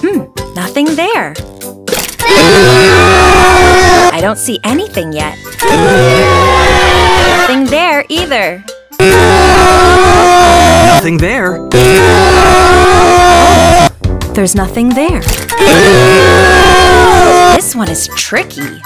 Hmm, nothing there. I don't see anything yet. Nothing there either. Nothing there. There's nothing there. This one is tricky.